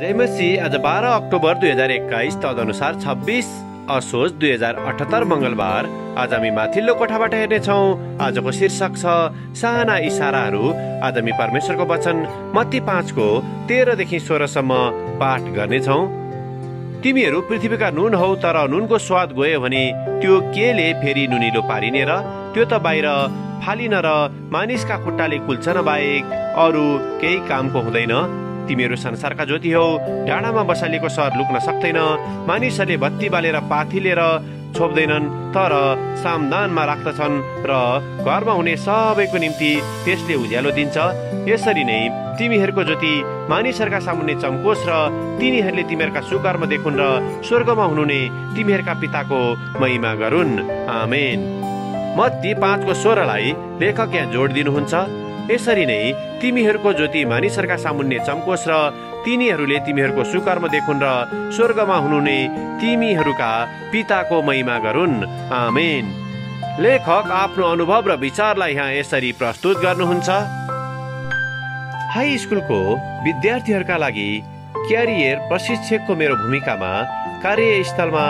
जयमसी आज बाह्र अक्टोबर दुई हजार एक्काइस तदनुसार छब्बिस असोज दुई हजार अठहत्तर मङ्गलबार। आज हामी माथिल्लो कोठाबाट हेर्नेछौँ। आजको शीर्षक छ साना इसाराहरू। आज हामी परमेश्वरको वचन मत्ती पाँचको तेह्रदेखि सोह्रसम्म पाठ गर्नेछौँ। तिमीहरू पृथ्वीका नुन हौ तर नुनको स्वाद गयो भने त्यो केले फेरि नुनिलो पारिने र त्यो त बाहिर फालिन र मानिसका खुट्टाले कुल्छन बाहेक अरू केही कामको हुँदैन। तिमीहरू संसारका ज्योति हौ डाँडामा बसालिएको सहर लुक्न सक्दैन। मानिसहरूले बत्ती बालेर पाथी लिएर छोप्दैनन् तर सामदानमा राख्दछन् र घरमा हुने सबैको निम्ति त्यसले उज्यालो दिन्छ। यसरी नै तिमीहरूको ज्योति मानिसहरूका सामुन्ने चम्कोस् र तिनीहरूले तिमीहरूका सुकर्म देखुन् र स्वर्गमा हुनुहुने तिमीहरूका पिताको महिमा गरून्। आमेन। मत्ती पाँचको स्वरलाई लेखक यहाँ जोड दिनुहुन्छ। यसरी नै तिमीहरूको ज्योति मानिसहरूका सामुन्ने चम्कोस् र तिनीहरूले तिमीहरूको सुकर्म देखुन् र स्वर्गमा हुनुहुने तिमीहरूका पिताको महिमा गरून्। आमेन। लेखक आफ्नो अनुभव र विचारलाई यहाँ यसरी प्रस्तुत गर्नुहुन्छ। हाई स्कुलको विद्यार्थीहरूका लागि क्यारियर प्रशिक्षकको मेरो भूमिकामा कार्यस्थलमा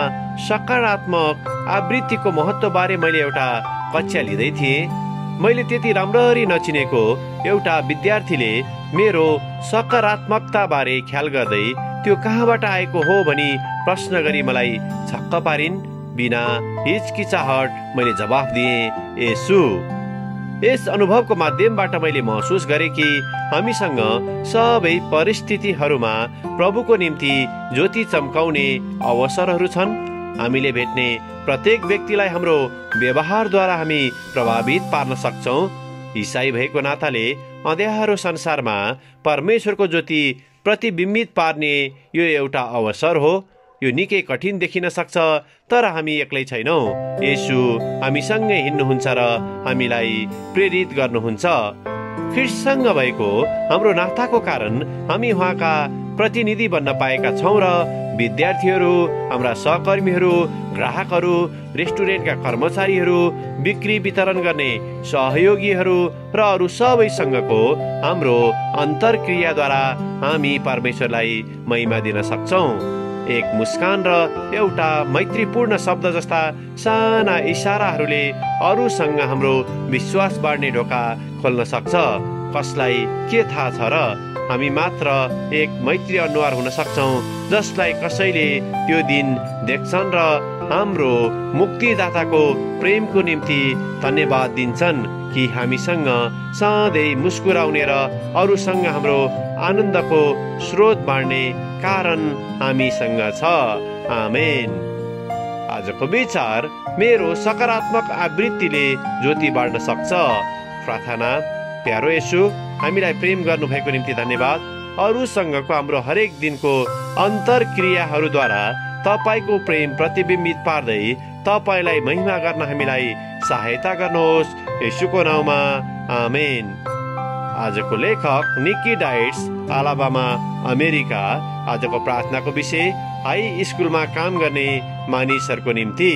सकारात्मक आवृत्तिको महत्त्वबारे मैले एउटा कक्षा लिँदै थिएँ। मैले त्यति राम्ररी नचिनेको एउटा विद्यार्थीले मेरो सकारात्मकताबारे ख्याल गर्दै त्यो कहाँबाट आएको हो भनी प्रश्न गरी मलाई छक्क पारिन्। बिना हिचकिचाहट मैले जवाफ दिएँ यसु यस अनुभवको माध्यमबाट मैले महसुस गरेँ कि हामीसँग सबै परिस्थितिहरूमा प्रभुको निम्ति ज्योति चम्काउने अवसरहरू छन्। हामीले भेट्ने प्रत्येक व्यक्तिलाई हाम्रो व्यवहारद्वारा हामी प्रभावित पार्न सक्छौँ। इसाई भएको नाताले अँध्यारो संसारमा परमेश्वरको ज्योति प्रतिबिम्बित पार्ने यो एउटा अवसर हो। यो निकै कठिन देखिन सक्छ तर हामी एक्लै छैनौँ। यसु हामीसँगै हिँड्नुहुन्छ र हामीलाई प्रेरित गर्नुहुन्छ। ख्रिस्टसँग भएको हाम्रो नाताको कारण हामी उहाँका प्रतिनिधि बन्न पाएका छौँ र विद्यार्थीहरू हाम्रा सहकर्मीहरू ग्राहकहरू रेस्टुरेन्टका कर्मचारीहरू बिक्री वितरण गर्ने सहयोगीहरू र अरू सबैसँगको हाम्रो अन्तर्क्रियाद्वारा हामी परमेश्वरलाई महिमा दिन सक्छौँ। एक मुस्कान र एउटा मैत्रीपूर्ण शब्द जस्ता साना इसाराहरूले अरूसँग हाम्रो विश्वास बाँड्ने ढोका खोल्न सक्छ। कसलाई के थाहा छ र हामी मात्र एक मैत्री अनुहार हुन सक्छौँ जसलाई कसैले त्यो दिन देख्छन् र हाम्रो मुक्तिदाताको प्रेमको निम्ति धन्यवाद दिन्छन् कि हामीसँग सधैँ मुस्कुराउने र अरूसँग हाम्रो आनन्दको स्रोत बाँड्ने कारण हामीसँग छ। आमेन। आजको विचार मेरो सकारात्मक आवृत्तिले ज्योति बाँड्न सक्छ। प्रार्थना प्यारो यसु हामीलाई प्रेम गर्नुभएको निम्ति धन्यवाद। अरूसँगको हाम्रो हरेक दिनको अन्तर्क्रियाहरूद्वारा तपाईँको प्रेम प्रतिबिम्बित पार्दै तपाईँलाई महिमा गर्न हामीलाई सहायता गर्नुहोस्। यसुको नाउँमा आमेन। आजको लेखक निकी डाइट्स आलाबामा अमेरिका। आजको प्रार्थनाको विषय हाई स्कुलमा काम गर्ने मानिसहरूको निम्ति।